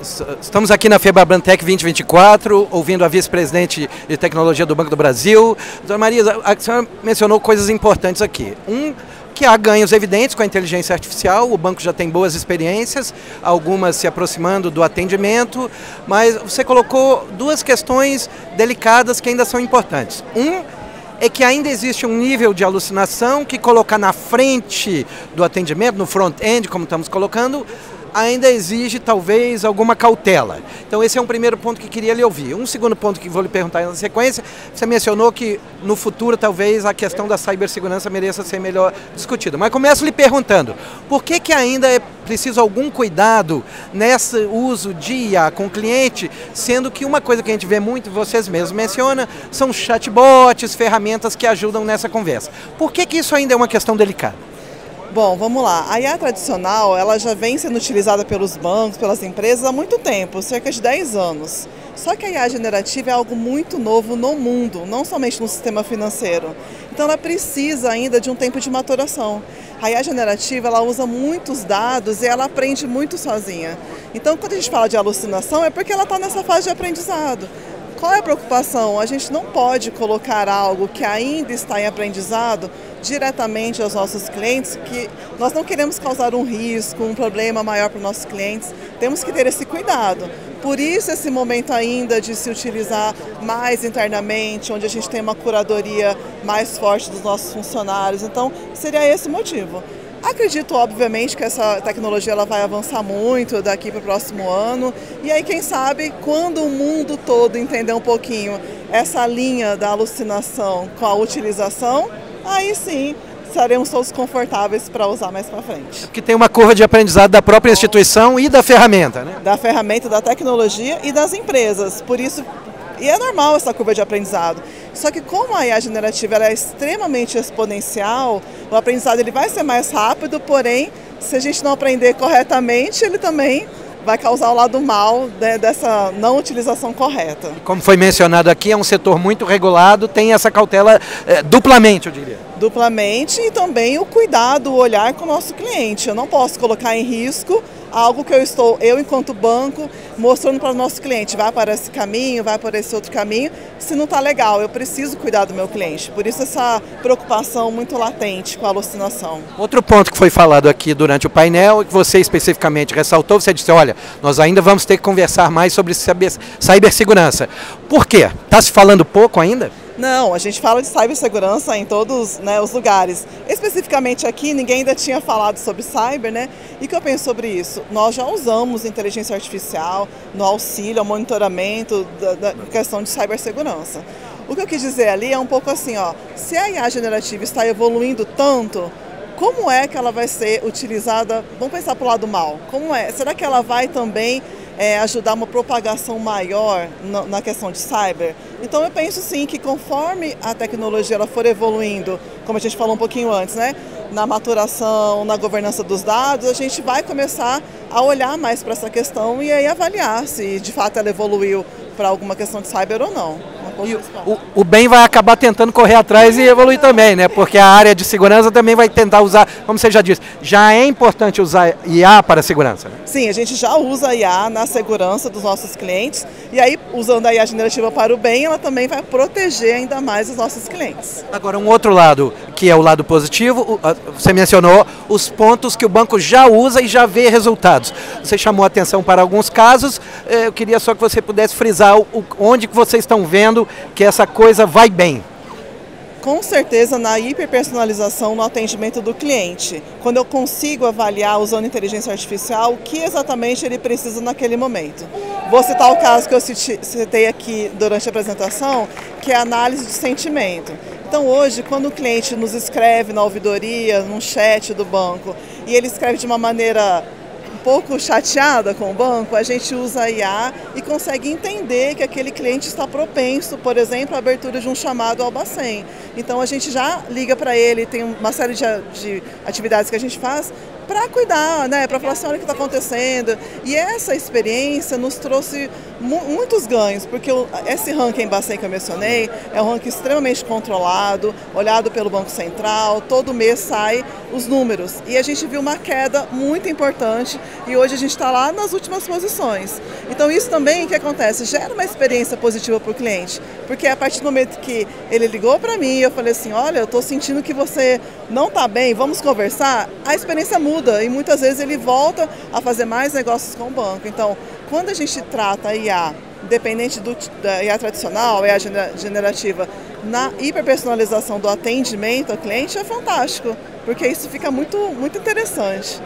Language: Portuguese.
Estamos aqui na FEBABANTEC 2024, ouvindo a vice-presidente de tecnologia do Banco do Brasil. Doutora Marisa, a senhora mencionou coisas importantes aqui. Um, que há ganhos evidentes com a inteligência artificial, o banco já tem boas experiências, algumas se aproximando do atendimento, mas você colocou duas questões delicadas que ainda são importantes. Um, é que ainda existe um nível de alucinação que colocar na frente do atendimento, no front-end, como estamos colocando, ainda exige talvez alguma cautela. Então esse é um primeiro ponto que queria lhe ouvir. Um segundo ponto que vou lhe perguntar na sequência, você mencionou que no futuro talvez a questão da cibersegurança mereça ser melhor discutida. Mas começo lhe perguntando, por que que ainda é preciso algum cuidado nesse uso de IA com o cliente, sendo que uma coisa que a gente vê muito, vocês mesmos mencionam, são chatbots, ferramentas que ajudam nessa conversa. Por que que isso ainda é uma questão delicada? Bom, vamos lá. A IA tradicional, ela já vem sendo utilizada pelos bancos, pelas empresas há muito tempo, cerca de 10 anos. Só que a IA generativa é algo muito novo no mundo, não somente no sistema financeiro. Então ela precisa ainda de um tempo de maturação. A IA generativa, ela usa muitos dados e ela aprende muito sozinha. Então quando a gente fala de alucinação é porque ela está nessa fase de aprendizado. Qual é a preocupação? A gente não pode colocar algo que ainda está em aprendizado diretamente aos nossos clientes, que nós não queremos causar um risco, um problema maior para os nossos clientes. Temos que ter esse cuidado. Por isso esse momento ainda de se utilizar mais internamente, onde a gente tem uma curadoria mais forte dos nossos funcionários. Então, seria esse o motivo. Acredito, obviamente, que essa tecnologia ela vai avançar muito daqui para o próximo ano. E aí, quem sabe, quando o mundo todo entender um pouquinho essa linha da alucinação com a utilização, aí sim estaremos todos confortáveis para usar mais para frente. Porque tem uma curva de aprendizado da própria instituição e da ferramenta, né? Da ferramenta, da tecnologia e das empresas. Por isso, e é normal essa curva de aprendizado. Só que como a IA generativa é extremamente exponencial, o aprendizado ele vai ser mais rápido, porém, se a gente não aprender corretamente, ele também vai causar o lado mal né, dessa não utilização correta. Como foi mencionado aqui, é um setor muito regulado, tem essa cautela é, duplamente, eu diria. Duplamente e também o cuidado, o olhar com o nosso cliente. Eu não posso colocar em risco algo que eu estou, eu enquanto banco, mostrando para o nosso cliente, vai para esse caminho, vai para esse outro caminho, se não está legal, eu preciso cuidar do meu cliente. Por isso essa preocupação muito latente com a alucinação. Outro ponto que foi falado aqui durante o painel, que você especificamente ressaltou, você disse, olha, nós ainda vamos ter que conversar mais sobre cibersegurança. Por quê? Está se falando pouco ainda? Não, a gente fala de cibersegurança em todos né, os lugares. Especificamente aqui, ninguém ainda tinha falado sobre cyber, né? E o que eu penso sobre isso? Nós já usamos inteligência artificial no auxílio, ao monitoramento da, da questão de cibersegurança. O que eu quis dizer ali é um pouco assim, ó, se a IA generativa está evoluindo tanto, como é que ela vai ser utilizada? Vamos pensar para o lado mal. Como é? Será que ela vai também é, ajudar uma propagação maior na, na, questão de cyber. Então eu penso sim que conforme a tecnologia ela for evoluindo, como a gente falou um pouquinho antes, né, na maturação, na governança dos dados, a gente vai começar a olhar mais para essa questão e aí avaliar se de fato ela evoluiu para alguma questão de cyber ou não. E o, o, bem vai acabar tentando correr atrás e evoluir também, né? Porque a área de segurança também vai tentar usar, como você já disse, já é importante usar IA para a segurança. Né? Sim, a gente já usa IA na segurança dos nossos clientes e aí, usando a IA generativa para o bem, ela também vai proteger ainda mais os nossos clientes. Agora, um outro lado, que é o lado positivo, você mencionou os pontos que o banco já usa e já vê resultados. Você chamou atenção para alguns casos, eh, eu queria só que você pudesse frisar onde que vocês estão vendo que essa coisa vai bem? Com certeza na hiperpersonalização no atendimento do cliente, quando eu consigo avaliar usando inteligência artificial o que exatamente ele precisa naquele momento. Vou citar o caso que eu citei aqui durante a apresentação, que é a análise de sentimento. Então hoje, quando o cliente nos escreve na ouvidoria, num chat do banco, e ele escreve de uma maneira pouco chateada com o banco, a gente usa a IA e consegue entender que aquele cliente está propenso, por exemplo, à abertura de um chamado ao Bacen. Então a gente já liga para ele, tem uma série de, de atividades que a gente faz para cuidar, né? Para falar assim, olha o que está acontecendo. E essa experiência nos trouxe mu muitos ganhos, porque o, esse ranking Bacen que eu mencionei é um ranking extremamente controlado, olhado pelo Banco Central, todo mês sai os números. E a gente viu uma queda muito importante e hoje a gente está lá nas últimas posições. Então isso também que acontece, gera uma experiência positiva para o cliente, porque a partir do momento que ele ligou para mim, eu falei assim, olha, eu estou sentindo que você não está bem, vamos conversar, a experiência muda e muitas vezes ele volta a fazer mais negócios com o banco. Então, quando a gente trata a IA, independente do, da IA tradicional, IA generativa, na hiperpersonalização do atendimento ao cliente, é fantástico, porque isso fica muito, muito interessante.